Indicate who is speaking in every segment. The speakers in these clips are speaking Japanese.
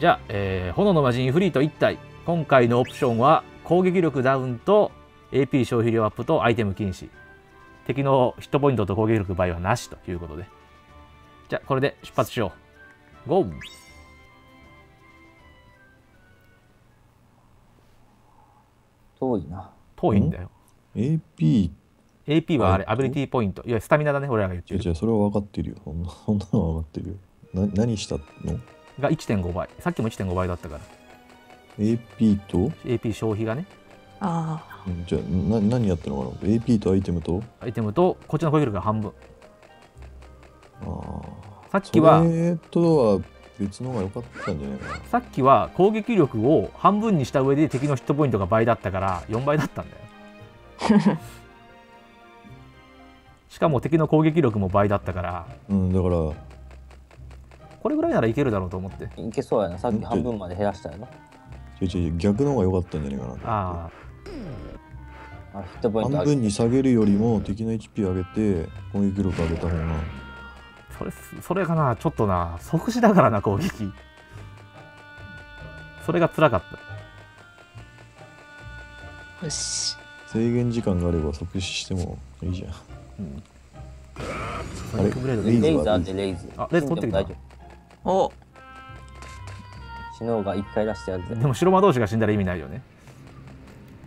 Speaker 1: じゃあ、えー炎の魔人イフリート1体。今回のオプションは攻撃力ダウンと AP 消費量アップとアイテム禁止。敵のヒットポイントと攻撃力倍はなしということで。じゃあこれで出発しよう。ゴー。
Speaker 2: 遠いな。
Speaker 1: 遠いんだよ。
Speaker 3: AP
Speaker 1: AP はあれ
Speaker 3: あ
Speaker 1: アビリティポイント。いやスタミナだね俺らが言ってる。
Speaker 3: 違う違うそれは分かってるよ。そんなそんなのは分かってるよ。な何したの？
Speaker 1: が1.5倍。さっきも1.5倍だったから。
Speaker 3: AP と
Speaker 1: ？AP 消費がね。
Speaker 4: あ
Speaker 3: うんじゃあな何やったのかな？AP とアイテムと？
Speaker 1: アイテムとこっちの攻撃力が半分。
Speaker 3: ああ
Speaker 1: さっきは
Speaker 3: それとは別のが良かったんじゃないかな？
Speaker 1: さっきは攻撃力を半分にした上で敵のヒットポイントが倍だったから4倍だったんだよ。しかも敵の攻撃力も倍だったから。
Speaker 3: うんだから
Speaker 1: これぐらいならいけるだろうと思って。
Speaker 2: いけそうやな。さっき半分まで減らしたよな。
Speaker 3: 違う違う逆の方が良かったんじゃないかな
Speaker 1: あ
Speaker 2: あヒットポイント
Speaker 3: 半分に下げるよりも敵の HP 上げて攻撃力上げた方が。
Speaker 1: あそれそれかなちょっとな即死だからな攻撃。それが辛かった。
Speaker 4: あよし。
Speaker 3: 制限時間があれば即死してもいいじゃん。
Speaker 1: うん。
Speaker 3: あれ
Speaker 1: レードで
Speaker 3: レイズ
Speaker 2: レイズあってレイズ。
Speaker 1: あレイズ取ってきた。
Speaker 2: 大丈夫。
Speaker 4: お。
Speaker 2: 死のうが一回出してやるぜ。
Speaker 1: で。も白魔同士が死んだら意味ないよね。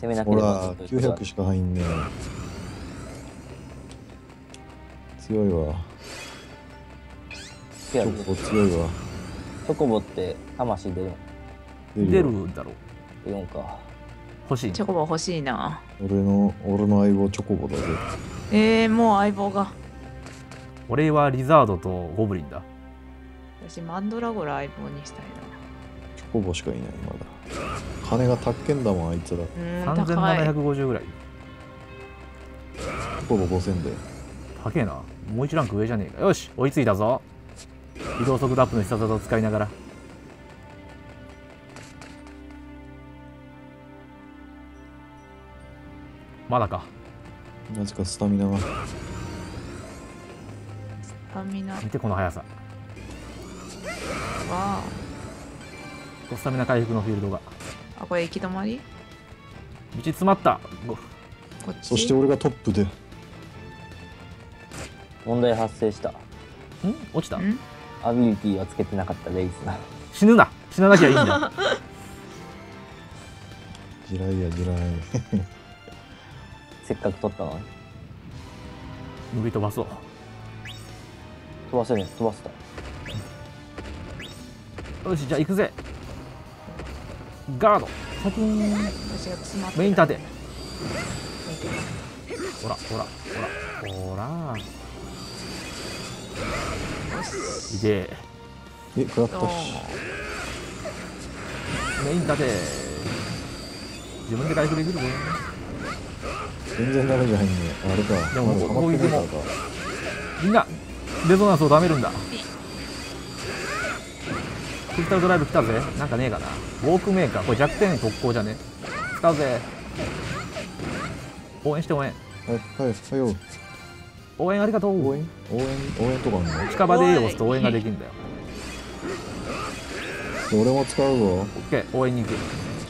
Speaker 2: 攻めなければ
Speaker 3: ほら
Speaker 2: ずっと行くぞ
Speaker 3: 900しか入んねえ。強いわ。チョコ強いわ。
Speaker 2: チョコボって魂出る
Speaker 1: 出
Speaker 3: る
Speaker 1: だろう。
Speaker 2: 4か。
Speaker 1: 欲しい
Speaker 4: チョコボ欲しいな。
Speaker 3: 俺の俺の相棒チョコボだぜ。
Speaker 4: えー、もう相棒が。
Speaker 1: 俺はリザードとゴブリンだ
Speaker 4: 私マンドラゴラ相棒にしたい
Speaker 3: チョコボしかいないまだ。金がたっけんだもんあいつら。チ
Speaker 4: なうーん高い
Speaker 1: 3750ぐらい。
Speaker 3: ョコボ5000で。
Speaker 1: 高えな。もう一ランク上じゃねえか。よし追いついたぞ。移動速度アップの必殺技を使いながら。まだか。
Speaker 3: なぜかスタミナが。
Speaker 4: スタミナ。
Speaker 1: 見てこの速さ
Speaker 4: は
Speaker 1: スタミナ回復のフィールドが。
Speaker 4: あこれ行き止まり？
Speaker 1: 道詰まった。
Speaker 3: そして俺がトップで。
Speaker 2: 問題発生した。
Speaker 1: ん？落ちた？
Speaker 4: ん？
Speaker 2: アビリティはつけてなかったレイズな。
Speaker 1: 死ぬな。死ななきゃいいんだ
Speaker 3: 地雷や地雷。
Speaker 2: せっかく取ったのに。
Speaker 1: 伸び飛ばそう。
Speaker 2: 飛ばせる飛ばせた。
Speaker 1: よしじゃあ行くぜ。ガード。先に
Speaker 4: 私が詰まって
Speaker 1: メイン立て。ほらほらほら。ほら。いで
Speaker 3: え食らったし。
Speaker 1: メイン立て。自分で回復できるぜ
Speaker 3: 全然ダメじゃ入んねえあれか。
Speaker 1: でも
Speaker 3: まだ溜まってないからか。
Speaker 1: みんなレゾナンスをダメるんだクリスタルドライブ来たぜ。なんかねえかな。ウォークメーカー。これ弱点特攻じゃね使うぜ。応援して応援。
Speaker 3: はいはいはいよ
Speaker 1: 応援ありがとう。
Speaker 3: 応援応援応援とかあんの？
Speaker 1: 近場で A を押すと応援ができるんだよ。
Speaker 3: 俺も使うぞ。
Speaker 1: オッケー応援に行く。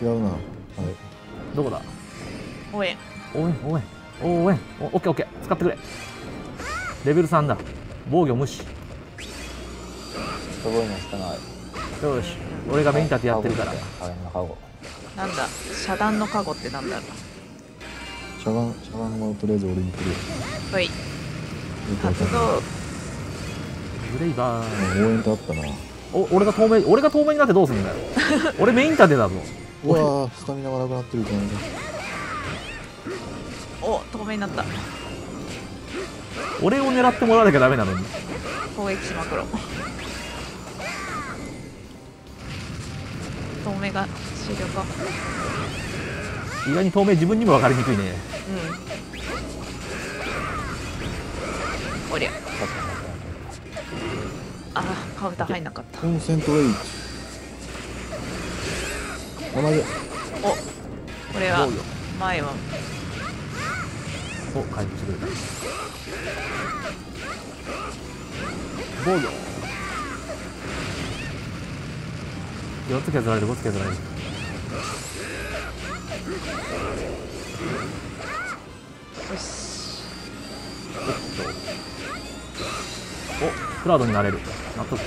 Speaker 3: 違うな。はい。
Speaker 1: どこだ？
Speaker 4: 応援。
Speaker 1: 応援応援。応援。おオッケーオッケー使ってくれ。レベル3だ。防御無視。
Speaker 2: すごいのしかない。
Speaker 1: よし俺がメイン立てやってるから。
Speaker 2: カゴのカゴ。
Speaker 4: なんだ遮断のカゴってなんだろ
Speaker 3: シャガンシャガンはとりあえず俺に来る
Speaker 4: はい。発動
Speaker 1: ブレイバー。
Speaker 3: 応援ってあったな。
Speaker 1: お俺が透明俺が透明になってどうすんだよ。俺メイン立てだぞ。
Speaker 3: うわースタミナがなくなってるからね
Speaker 4: お透明になった。
Speaker 1: 俺を狙ってもらわなきゃダメなのに。
Speaker 4: 攻撃しまくろう透明が終了か
Speaker 1: 意外に透明自分にも分かりにくいね。
Speaker 4: うん。おりゃ。あーカウンター入んなかった。
Speaker 3: コンセントレイト同じ。
Speaker 4: おこれは前は。
Speaker 1: お回復してくれた。防御4つ削られる5つ削られる
Speaker 4: よし
Speaker 1: おクラウドになれる。納得か。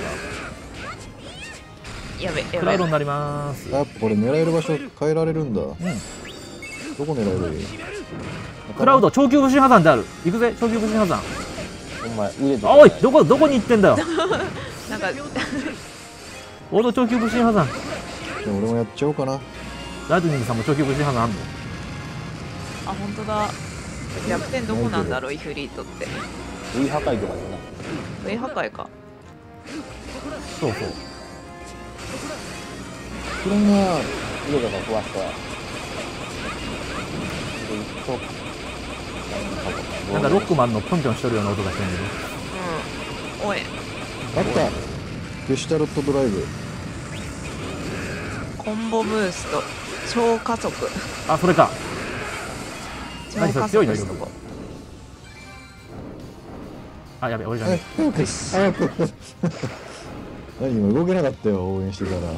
Speaker 4: やべやべ
Speaker 1: クラウドになります。
Speaker 3: やっぱこれ狙える場所変えられるんだ。
Speaker 1: うん
Speaker 3: どこ狙える？
Speaker 1: クラウド長級不審破産ってある。行くぜ長級不審破産。
Speaker 2: お前
Speaker 1: おいどこどこに行ってんだよ。
Speaker 4: なんか
Speaker 1: 王道長級不審破産
Speaker 3: じゃあ俺もやっちゃおうかな。
Speaker 1: ライトニングさんも長級不審破産あんの？
Speaker 4: あ本当だ。弱点どこなんだろうイフリートって。
Speaker 2: 上破壊とかじゃな
Speaker 4: 上破壊か。
Speaker 1: そうそう。
Speaker 3: これが
Speaker 2: 腕とか壊したらでそう
Speaker 1: なんかロックマンのぴょんぴょんしとるような音がしてるんだけ
Speaker 4: うん。おい
Speaker 3: あったゲシュタルトドライブ。
Speaker 4: コンボブースト。超加速。
Speaker 1: どあそれか。
Speaker 4: 超
Speaker 1: 何それ
Speaker 4: 加
Speaker 1: 強いの色
Speaker 4: 速しとこ
Speaker 1: あやべ俺じゃね
Speaker 3: 早く。早く。何今動けなかったよ応援してたら。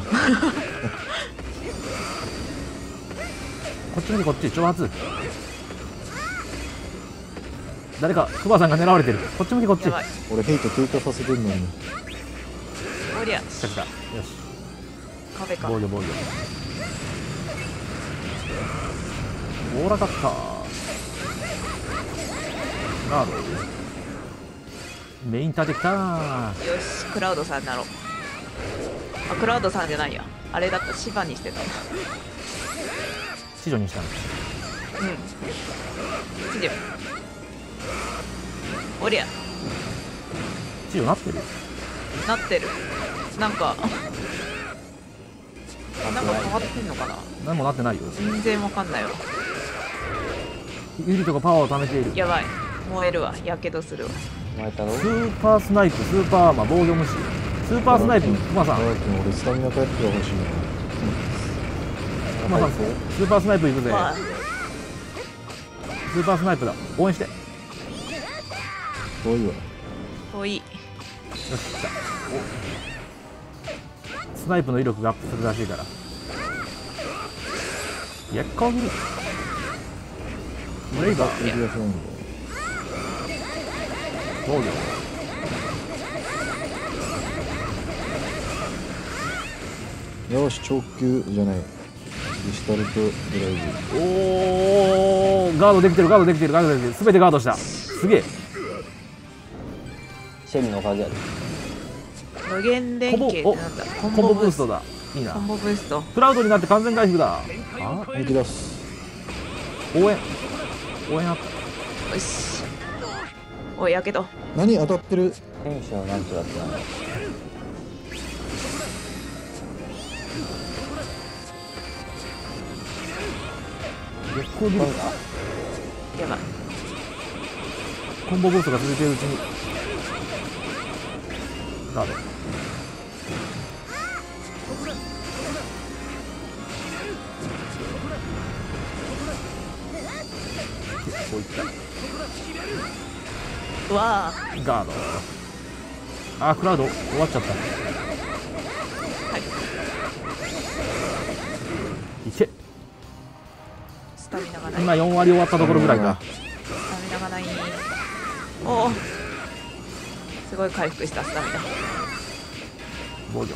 Speaker 1: こっち見てこっち挑発誰かクマさんが狙われてる。こっち向けこっち。
Speaker 3: 俺ヘイト低下させてんのに。
Speaker 4: おりゃ
Speaker 1: 来た来た。よし。
Speaker 4: 壁か。
Speaker 1: 防御防御。おおらかった。ガード。メイン立てきた。
Speaker 4: よしクラウドさんになろう。あクラウドさんじゃないや。あれだった芝にしてた。な
Speaker 1: 地上にしたの。
Speaker 4: うん。次おりゃ。
Speaker 1: 地上なってる。
Speaker 4: なってるなんかなんか変わってんのかな？
Speaker 1: 何もなってないよ。
Speaker 4: 全然わかんないわ。
Speaker 1: ユリとかパワーを貯めている。
Speaker 4: やばい。燃えるわ。やけどするわ。
Speaker 2: お前太郎
Speaker 1: スーパースナイプスーパーアーマー防御無視。スーパースナイプクマさん。
Speaker 3: 俺スタミナ回復が欲しいな。
Speaker 1: クマさんスーパースナイプ行くぜ。スーパースナイプだ。応援して。よ
Speaker 3: 遠いわ。
Speaker 4: 遠い。
Speaker 1: し来た。おスナイプの威力がアップするらしいから。やっかおぎりブレイバー。
Speaker 3: 敵がしないんだよ。
Speaker 1: 防御
Speaker 3: よし長級じゃない。ゲシュタルトドライブ。
Speaker 1: おーガードできてるガードできてるガードできてる。全てガードした。すげえ。
Speaker 2: シェリのおかげやで
Speaker 4: 無限連携ってなんだ？コン
Speaker 1: コンボ
Speaker 4: ボブースト
Speaker 1: だ。いいな。
Speaker 4: コンボブースト。
Speaker 1: クラウドになって完全回復だ。あ
Speaker 3: 抜き出す。
Speaker 1: 応援。応援あっ
Speaker 4: よし。おいやけど。
Speaker 3: 何当たってる？
Speaker 2: 天使のなんちゃらってなんだ
Speaker 1: 月光
Speaker 4: やばい。
Speaker 1: コンボブーストが続いているうちに。ガー
Speaker 4: うわあ。
Speaker 1: ガード。あークラウド終わっちゃった。
Speaker 4: はい
Speaker 1: いけ。
Speaker 4: スタミナがない。
Speaker 1: 今4割終わったところぐらいか
Speaker 4: スタミナがない。おおすごい回復したスタミナ。
Speaker 1: 防御。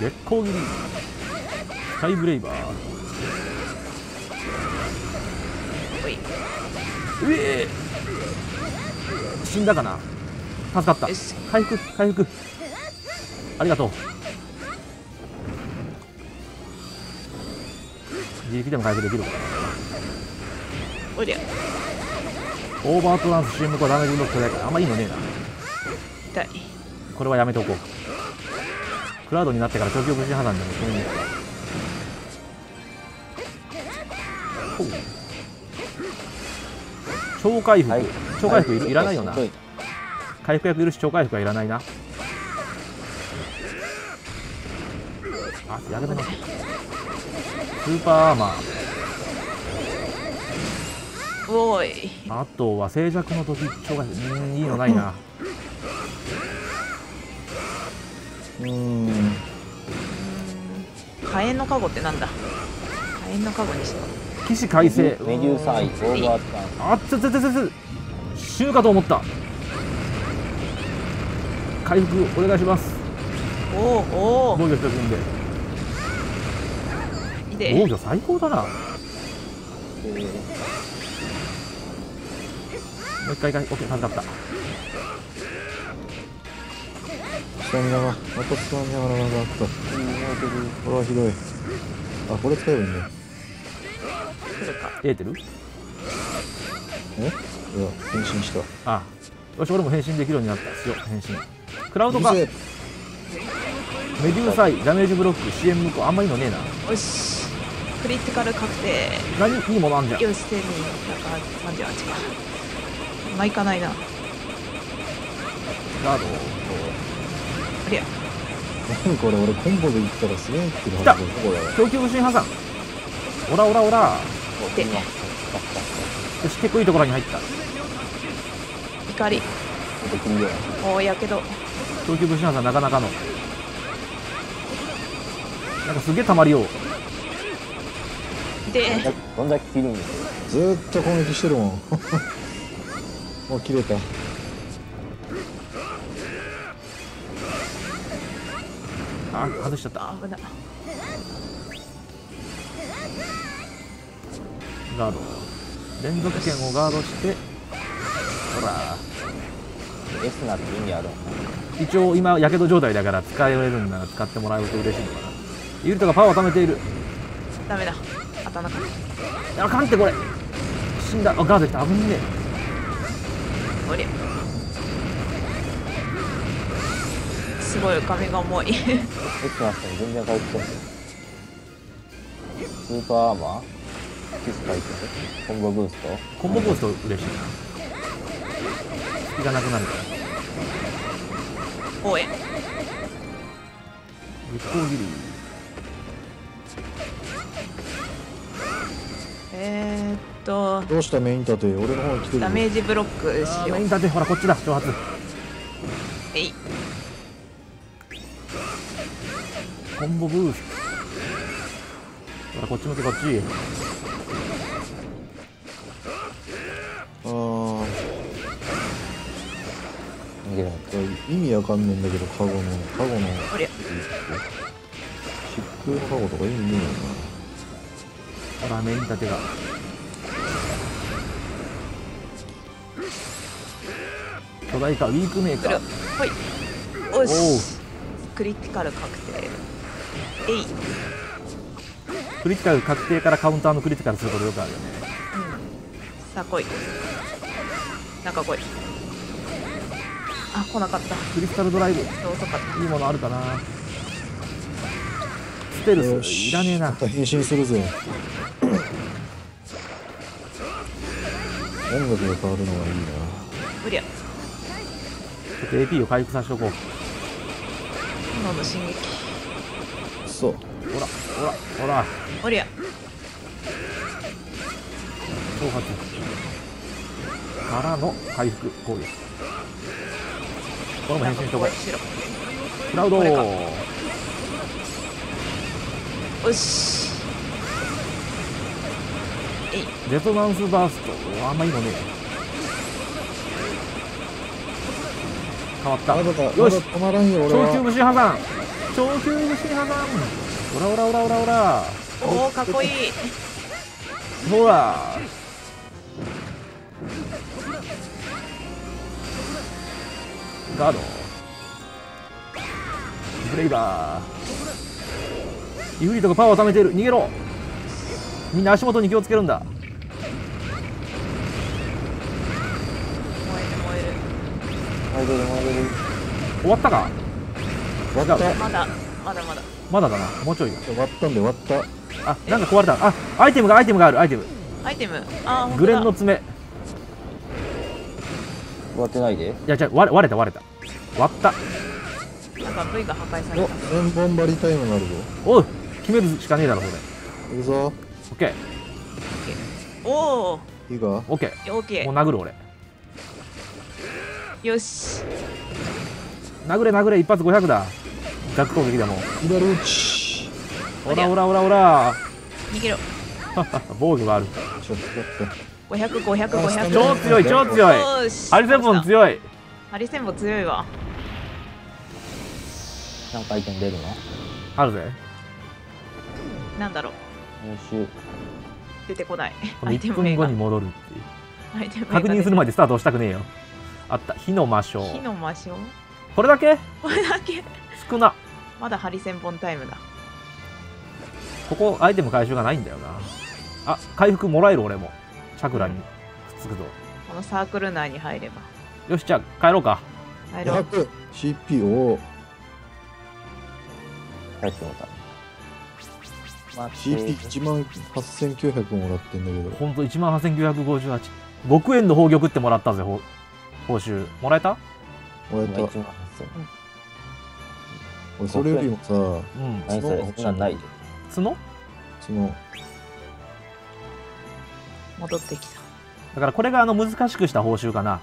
Speaker 1: 月光切り。スカイブレイバー
Speaker 4: おいう
Speaker 1: え死んだかな？助かった。回復回復。ありがとう。自力でも回復できるか
Speaker 4: おりゃ。
Speaker 1: なオーバートランス CM はダメージブロックあんまいいのねえな。
Speaker 4: 痛い。
Speaker 1: これはやめておこう。クラウドになってから長距離無破産でも決めに行くかほう超回復、
Speaker 2: はい。
Speaker 1: 超回復いるいらないよな。回復薬いるし超回復はいらないな。あやめてますスーパーアーマー。
Speaker 4: おい。
Speaker 1: あとは静寂の時超回復。うーんいいのないな。
Speaker 3: うーん。
Speaker 4: 火炎のカゴってなんだ？火炎のカゴにしよ
Speaker 1: 起死回生。
Speaker 2: メデューサアイオーバーターン
Speaker 1: あっつつつつつ死ぬかと思った回復お願いします
Speaker 4: うおおおお
Speaker 1: 防御一つんで防御最高だなも
Speaker 2: えー
Speaker 1: う一回一回オッケー助かった
Speaker 3: スタミナがまたスタミナがなくなったこれはひどいあこれ使えばいいんだ
Speaker 4: 来るか
Speaker 1: エーテル
Speaker 3: え？いや変身した。
Speaker 1: あよし俺も変身できるようになったしよ。う変身。クラウドか。メデューサイダメージブロック支援無効あんまいいのねえな。
Speaker 4: よし。クリティカル確定。
Speaker 1: 何？いいものあんじゃん。
Speaker 4: よし1000人138か。まあいかないな。
Speaker 1: ガード
Speaker 4: ありゃ。
Speaker 3: 何これ？俺コンボでいったらすげえってる
Speaker 1: 来た。
Speaker 3: はずだ
Speaker 2: これ
Speaker 1: 供給不審破産。オラオラオラ
Speaker 4: で
Speaker 2: 今
Speaker 1: よし結構いいところに入った。
Speaker 4: 怒り。おおやけど。
Speaker 1: 供給不審破産なかなかの。なんかすげえたまりよう。
Speaker 4: で
Speaker 2: どんだけ切るんですよ。
Speaker 3: ずーっと攻撃してるもん。もう切れた。
Speaker 1: あ外しちゃった。
Speaker 4: あ危な
Speaker 1: ガード。連続剣をガードして。ほら。
Speaker 2: エスナって意味ある。
Speaker 1: 一応今やけど状態だから使えるんなら使ってもらうと嬉しいのかな。ユリトがパワーを貯めている。
Speaker 4: ダメだ。当たんなか。っ
Speaker 1: あかんってこれ。死んだ。あガード来た。危んね
Speaker 4: たおりゃ。すごい髪が重い。
Speaker 2: エスナしても全然回復してるスーパーアーマー？キスコンボブースト？
Speaker 1: コンボブースト嬉しい。な隙がなくなるから。
Speaker 4: おえ。
Speaker 1: 月光ギリ
Speaker 4: えー、っと。
Speaker 3: どうしたメイン立て俺の方に来てる
Speaker 4: ダメージブロック。しよう
Speaker 1: メイン立てほらこっちだ。挑発
Speaker 4: えい。
Speaker 1: コンボブースト。ほらこっち向けこっち
Speaker 2: 逃げるの
Speaker 3: 意味わかんねえんだけどカゴのカゴの
Speaker 4: おりゃ
Speaker 3: 疾風のカゴとか意味ねえよ
Speaker 1: ほらメン立てが巨大化ウィークメーカー
Speaker 4: ほいお
Speaker 1: おう
Speaker 4: しクリティカル確定えい、
Speaker 1: クリティカル確定からカウンターのクリティカルすることよくあるよねうん
Speaker 4: さあ来いなんか来いあ来なかった。
Speaker 1: クリスタルドライブ。いいものあるかな。ステルス。いらねえな。
Speaker 3: また変身するぜ。音楽が変わるのがいい
Speaker 4: 無理や。
Speaker 1: ちょっと AP を回復させておこう。
Speaker 4: 今の進撃
Speaker 3: なそう
Speaker 1: ほらほらほら。
Speaker 4: おりゃ
Speaker 1: 挑発からの回復攻撃これも変身しとこう。
Speaker 4: しろ
Speaker 1: クラウド。
Speaker 4: よし。
Speaker 1: レゾナンスバースト。あんまいいのね。変わった。よし。
Speaker 3: だ止まらんよ俺
Speaker 1: 長級
Speaker 3: は
Speaker 1: 虫破産長級虫破産オラオラオラオラオラ。
Speaker 4: おおかっこいい。
Speaker 1: ほらガード。ブレイバー。ユーリとかパワーを貯めてる。逃げろ。みんな足元に気をつけるんだ。
Speaker 4: 燃える燃える。
Speaker 2: 燃えてる燃えてる
Speaker 1: 終わった。か
Speaker 3: 割った
Speaker 4: まだまだまだ。
Speaker 1: まだだな。もうちょいだ。
Speaker 3: 割ったんで割った。
Speaker 1: あなんか壊れた。あアイテムがアイテムがあるアイテム。
Speaker 4: アイテム。あ
Speaker 1: グレンの爪。
Speaker 2: 終わってないで。
Speaker 1: いやじゃ割れた割れた割った。
Speaker 4: なんか V が破壊され
Speaker 3: お
Speaker 4: た
Speaker 3: 円盤張りタイムがあるぞ。
Speaker 1: おう決めるしかねえだろそれ。
Speaker 3: 行くぞ。
Speaker 1: オッケー。
Speaker 4: おお
Speaker 3: いいか？
Speaker 1: オッケ
Speaker 4: オッケ
Speaker 1: ー。もう殴る俺。
Speaker 4: ーよし。
Speaker 1: 殴れ殴れ一発500だ。逆攻撃でも
Speaker 3: 左打ち。
Speaker 1: オラオラオラオラ
Speaker 4: 逃げろ。
Speaker 1: 防御がある。
Speaker 3: ちょっと待って。
Speaker 4: 500500
Speaker 1: 超強い超強い。
Speaker 4: よし。
Speaker 1: ハリセンボン強い。
Speaker 4: ハリセンボン強いわ
Speaker 2: 何回転出るの？
Speaker 1: あるぜ。
Speaker 4: なんだろう。
Speaker 2: 優秀。
Speaker 4: 出てこない。
Speaker 1: この1
Speaker 4: アイテム名が
Speaker 1: 分後に戻るっていう。
Speaker 4: アイテム名が
Speaker 1: 確認するまでスタートしたくねえよ。あった。火の魔性。
Speaker 4: 火の魔性？
Speaker 1: これだけ？
Speaker 4: これだけ？
Speaker 1: 少な。
Speaker 4: まだハリセンボンタイムだ。
Speaker 1: ここアイテム回収がないんだよな。あ回復もらえる俺も。チャクラに。くっつくと
Speaker 4: このサークル内に入れば。
Speaker 1: よしじゃあ帰ろうか。
Speaker 4: 入ろう。
Speaker 3: 500CP を
Speaker 2: 帰ってもた。待って
Speaker 3: CP1 万8900もらってんだけど。
Speaker 1: ほんと1万8958極円の宝玉ってもらったぜほ報酬。もらえた？
Speaker 2: 今
Speaker 3: もらえた。
Speaker 2: 1万8000。
Speaker 3: 俺それよりもさ
Speaker 1: うん。
Speaker 2: 何それそんなんないで。
Speaker 1: 角？
Speaker 3: その
Speaker 4: 戻ってきた。
Speaker 1: だからこれがあの難しくした報酬かな。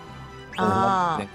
Speaker 4: あ
Speaker 2: 俺